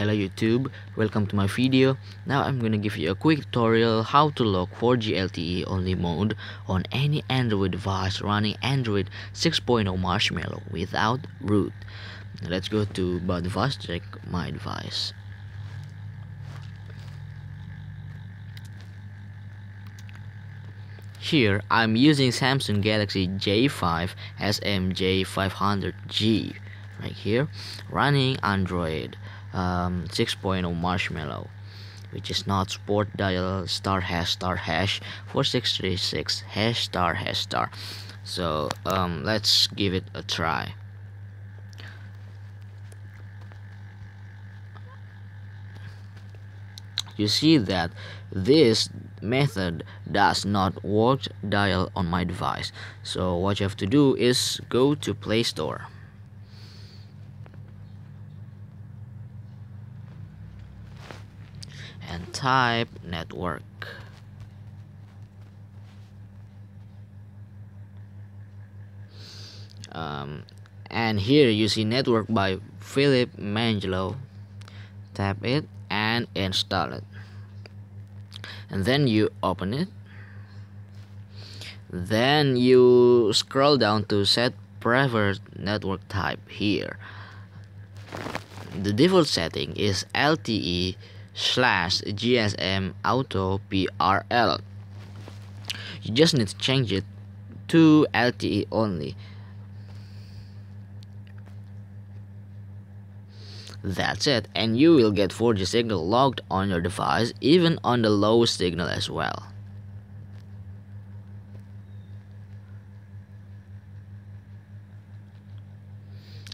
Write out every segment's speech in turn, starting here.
Hello YouTube, welcome to my video. Now I'm gonna give you a quick tutorial how to lock 4G LTE only mode on any Android device running Android 6.0 Marshmallow without root. Let's go to about device, check my device. Here I'm using Samsung Galaxy J5 SMJ500G right here running Android um, 6.0 Marshmallow which is not support dial star hash star hash 4636 hash star hash star. So um, let's give it a try. You see that this method does not work dial on my device. So what you have to do is go to Play Store and type network. Um, and here you see network by Philip Mangelo. Tap it and install it. And then you open it. Then you scroll down to set preferred network type here. The default setting is LTE slash GSM Auto PRL. You just need to change it to LTE only. That's it, and you will get 4G signal logged on your device even on the low signal as well.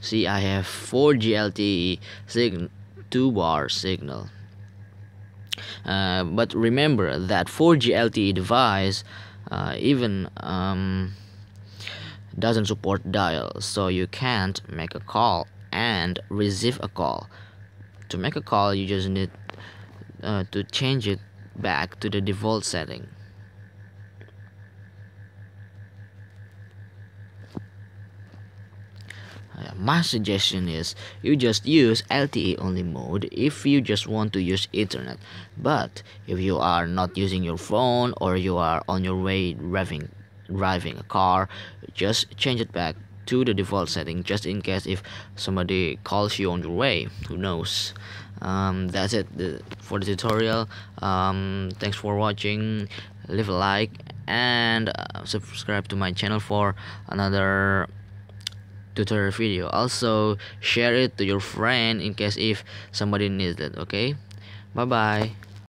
See, I have 4G LTE signal, 2 bar signal. Uh, but remember that 4G LTE device uh, even um, doesn't support dial so you can't make a call and receive a call. To make a call you just need uh, to change it back to the default setting my suggestion is you just use LTE only mode if you just want to use internet. But if you are not using your phone or you are on your way driving driving a car just change it back to the default setting just in case if somebody calls you on your way. Who knows? Um, that's it for the tutorial. Um, thanks for watching. Leave a like and uh, subscribe to my channel for another tutorial video. Also share it to your friend in case if somebody needs it okay? Bye bye